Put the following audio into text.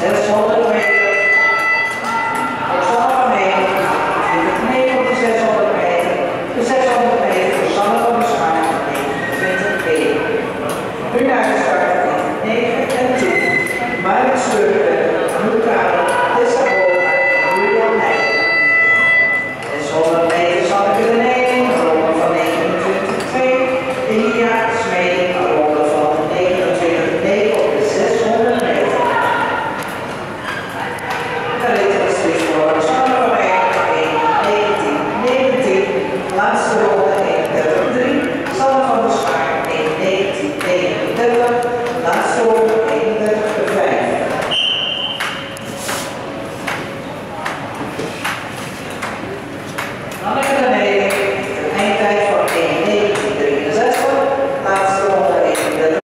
600 meter. Ik van er mee. De kneep op de 600 meter. De 600 meter zal er op de schaar 20 meter. Nu naar de start 9 en 10. Maar het stuk. 아, 네.